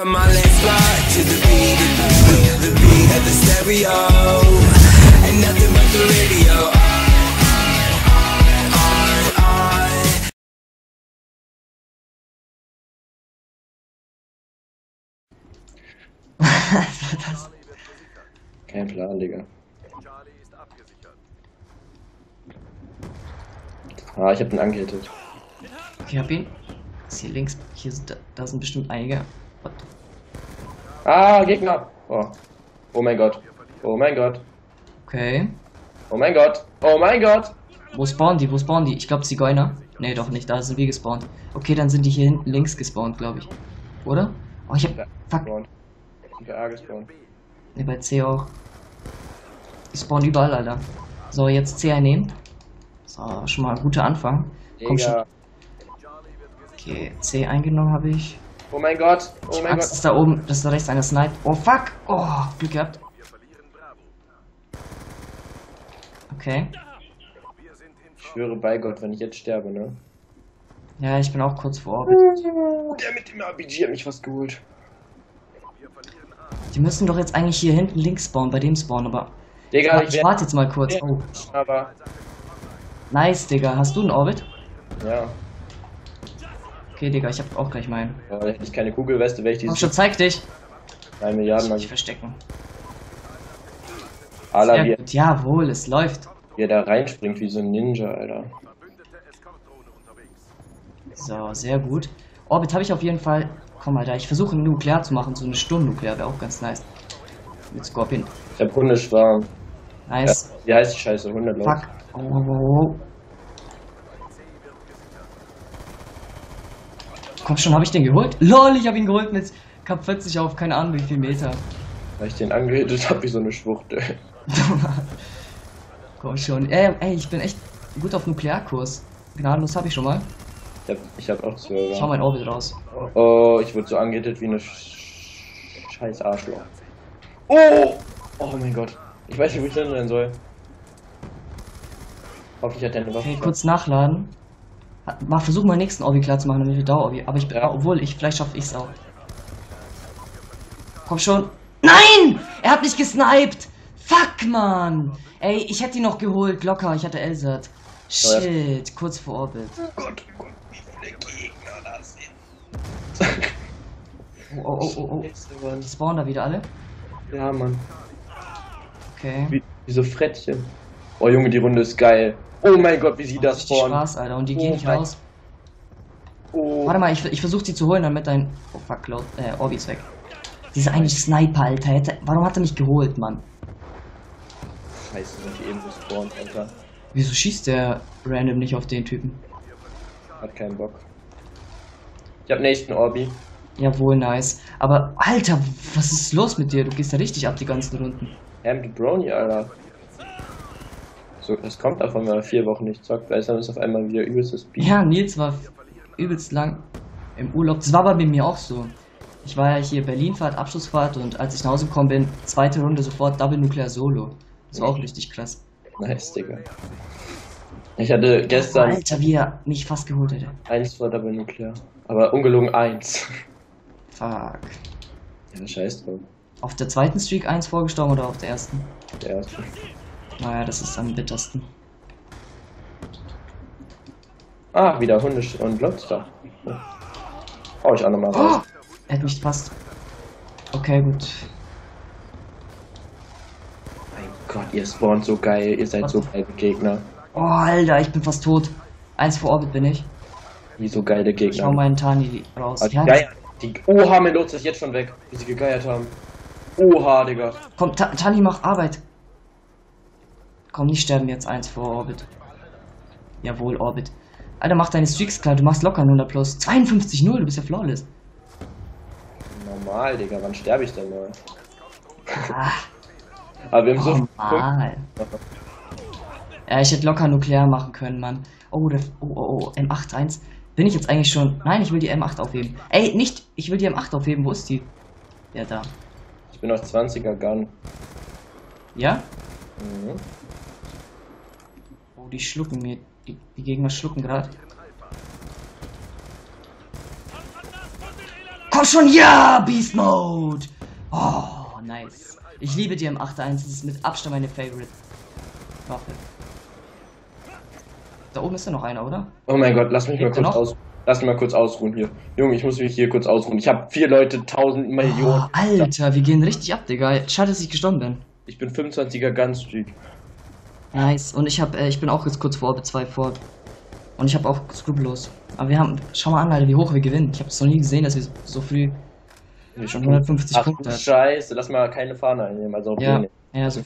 My legs fly to the beat, the beat of the stereo, and nothing but the radio. On, on, das, Kein Plan, Digga. Ah, ich hab den angehittet. okay, hab ihn. Ist hier links, hier sind, da, da sind bestimmt einige. Ah, Gegner! Oh. Oh mein Gott. Oh mein Gott. Okay. Oh mein Gott. Oh mein Gott. Wo spawnen die? Wo spawnen die? Ich glaube Zigeuner. Nee, doch nicht. Da sind wir gespawnt. Okay, dann sind die hier hinten links gespawnt, glaube ich. Oder? Oh, ich hab. Ja, Fuck. gespawnt. Sind wir A gespawnt. Ne, bei C auch. Die spawnen überall, Alter. So, jetzt C einnehmen. So, schon mal ein guter Anfang. Komm schon. Okay, C eingenommen habe ich. Oh mein Gott. Oh Ich mein Gott. dass da oben, dass da rechts einer snipe. Oh fuck! Oh, Glück gehabt. Okay. Ich schwöre bei Gott, wenn ich jetzt sterbe, ne? Ja, ich bin auch kurz vor Orbit. Oh, der mit dem RPG hat mich fast geholt. Die müssen doch jetzt eigentlich hier hinten links spawnen, bei dem Spawn, aber. Digga, ich warte jetzt mal kurz. Oh, Aber. nice, Digga. Hast du einen Orbit? Ja. Okay, Digga, ich hab auch gleich meinen. Boah, hätte ich keine Kugelweste, wäre ich Komm dieses schon, zeig dich. 3 Milliarden Mal Ich verstecken. Ala, wie, gut. Jawohl, es läuft. wie er da reinspringt wie so ein Ninja, Alter. So, sehr gut. Orbit habe ich auf jeden Fall. Komm mal da, ich versuche Nuklear zu machen. So eine Sturmnuklear wäre auch ganz nice. Mit Scorpion. Ich hab Hundeschwarm. Ja, Nice. wie heißt die Scheiße? 100 los. Fuck. Oh, oh, oh, Komm schon, habe ich den geholt? LOL, ich habe ihn geholt mit Kap 40 auf keine Ahnung wie viel Meter. Weil ich den angehittet hab wie so eine Schwuchtel. Komm schon. Ey, ey, ich bin echt gut auf Nuklearkurs. Gnadenlos habe ich schon mal. Ich hab, ich hab auch Schau Zwölfer. mein Orbit raus. Oh, ich wurde so angehittet wie eine Sch scheiß Arschloch. Oh! Oh mein Gott. Ich weiß nicht, wo ich sein soll. Hoffentlich hat er eine Waffe. Okay, kurz nachladen. Mach, versuch mal nächsten Orbi klar zu machen, damit wir Dauer-Orbi. Aber ich Ja. obwohl, ich, vielleicht schaffe ich es auch. Komm schon. Nein! Er hat mich gesniped! Fuck, man! Ey, ich hätte ihn noch geholt, locker. Ich hatte. Oh ja. Shit, kurz vor Orbit. Oh Gott, oh Gott, wie viele Gegner das sind. Oh, oh, oh, oh. Die spawnen da wieder alle. Ja, Mann. Okay. Wie, wie so Frettchen. Oh Junge, die Runde ist geil. Oh mein Gott, wie sie das spawnen. Spaß, Alter. Und die gehen Oh nicht mein- raus. Oh. Warte mal, ich, ich versuche sie zu holen, damit dein. Oh fuck, Cloud, äh, Orbi ist weg. Dieser eine Sniper, Alter. Hätte, warum hat er mich geholt, Mann? Scheiße, sind die eben gespawnt, Alter. Wieso schießt der random nicht auf den Typen? Hat keinen Bock. Ich hab nächsten Orbi. Jawohl, nice. Aber, Alter, was ist los mit dir? Du gehst ja richtig ab die ganzen Runden. Ham Brony, Alter. So, das kommt davon, wenn man vier Wochen nicht zockt, weil dann ist auf einmal wieder übelstes Speed. Ja, Nils war übelst lang im Urlaub. Das war bei mir auch so. Ich war ja hier Berlinfahrt, Abschlussfahrt und als ich nach Hause gekommen bin, zweite Runde sofort Double Nuclear Solo. Das war auch richtig krass. Nice, Digga. Ich hatte gestern Alter, wie er mich fast geholt hätte. eins vor Double Nuclear. Aber ungelogen eins. Fuck. Ja, scheiß drauf. Auf der zweiten Streak 1 vorgestorben oder auf der ersten? Der erste. Naja, das ist am bittersten. Ah, wieder Hunde und Lobster. Oh. Hau ich auch nochmal Oh, raus. er hat mich fast. Okay, gut. Mein Gott, ihr spawnt so geil. Ihr seid so geile Gegner. Oh, Alter, ich bin fast tot. Eins vor Orbit bin ich. Wie so geile Schau Gegner. meinen Tani raus. Ah, die Geier, die, Oha, Melotz ist jetzt schon weg, wie sie gegeiert haben. Oha, Digga. komm, Ta Tani, mach Arbeit. Komm, nicht sterben jetzt eins vor Orbit. Jawohl, Orbit. Alter, mach deine Streaks klar, du machst locker 100 plus. 52-0, du bist ja flawless. Normal, Digga, wann sterbe ich denn mal? Ah, Aber wir haben so normal. Ja, ich hätte locker nuklear machen können, Mann. Oh, der, oh, oh, oh, M8-1. Bin ich jetzt eigentlich schon... Nein, ich will die M8 aufheben. Ey, nicht! Ich will die M8 aufheben. Wo ist die? Ja, da. Ich bin auf 20er Gun. Ja? Mhm. Oh, die schlucken mir. Die, die Gegner schlucken gerade. Komm schon, ja, Beast Mode. Oh, nice. Ich liebe die M81, das ist mit Abstand meine Favorite Waffe. Da oben ist ja noch einer, oder? Oh mein Gott, lass mich mal Lebt er kurz noch? aus. Lass mich mal kurz ausruhen hier. Junge, ich muss mich hier kurz ausruhen. Ich habe vier Leute, tausend Millionen. Oh, Alter, wir gehen richtig ab, Digga. Schade, dass ich gestorben bin. Ich bin 25er Gunstreak. Nice. Und ich hab, äh, ich bin auch jetzt kurz vor Orbit 2 vor. Und ich habe auch Skrupellos. Aber wir haben, schau mal an, Alter, wie hoch wir gewinnen. Ich habe es noch nie gesehen, dass wir so früh schon 150 Ach, Punkte hatten. Scheiße, lass mal keine Fahne einnehmen. Also auf Ja, B ja, so.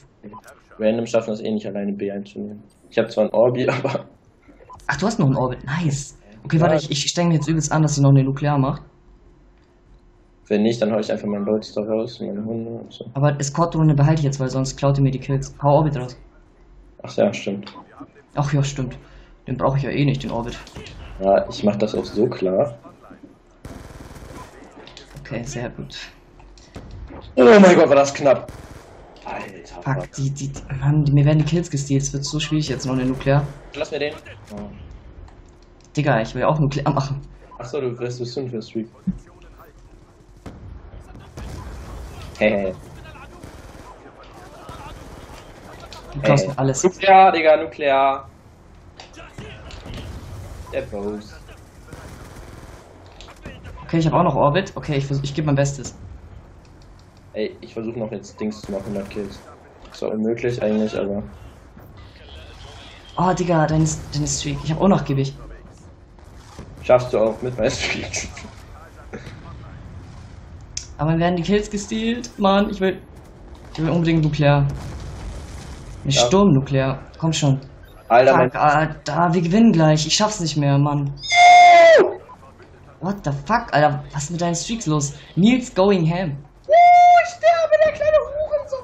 Random schaffen das eh nicht alleine B einzunehmen. Ich habe zwar ein Orbi, aber. Ach, du hast noch einen Orbit. Nice. Okay, warte, ich, ich stelle mir jetzt übelst an, dass sie noch eine Nuklear macht. Wenn nicht, dann hau ich einfach meine Leute da raus, meine Hunde und so. Aber Escort-Drohne behalte ich jetzt, weil sonst klaut ihr mir die Kills. Hau Orbit raus. Ach ja, stimmt. Ach ja, stimmt. Den brauche ich ja eh nicht, den Orbit. Ja, ich mach das auch so klar. Okay, sehr gut. Oh mein Gott, war das knapp. Alter. Fuck, die, die, Mann, die, mir werden die Kills gestealt. Es wird so schwierig jetzt noch eine Nuklear. Lass mir den. Oh. Digga, ich will ja auch Nuklear machen. Achso, du wirst du sind für Streak. Hey, Du hey. mir alles. Nuklear, Digga, Nuklear. Der Bros. Okay, ich habe auch noch Orbit. Okay, ich, ich gebe mein Bestes. Ey, ich versuche noch jetzt Dings zu machen, 100 Kills. Ist zwar unmöglich eigentlich, aber. Oh, Digga, deine, deine Streak. Ich habe auch noch gebe ich. Schaffst du auch mit meinen Streaks. Aber werden die Kills gestealt. Mann, ich will. Ich will unbedingt Nuklear. Ja. Sturmnuklear. Komm schon. Alter, mein. Fuck, Alter, wir gewinnen gleich. Ich schaff's nicht mehr, Mann. What the fuck, Alter? Was ist mit deinen Streaks los? Nils going ham. ich sterbe, der kleine Hurensohn!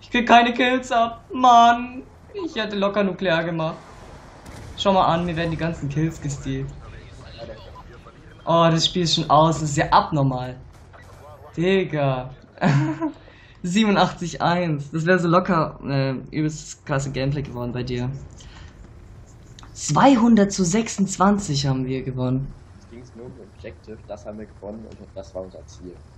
Ich krieg keine Kills ab. Mann. Ich hätte locker Nuklear gemacht. Schau mal an, mir werden die ganzen Kills gestealt. Oh, das Spiel ist schon aus. Das ist ja abnormal. Digga. 87-1. Das wäre so locker äh, übelst klasse Gameplay geworden bei dir. 200 zu 26 haben wir gewonnen. Es ging nur um Objective, das haben wir gewonnen und das war unser Ziel.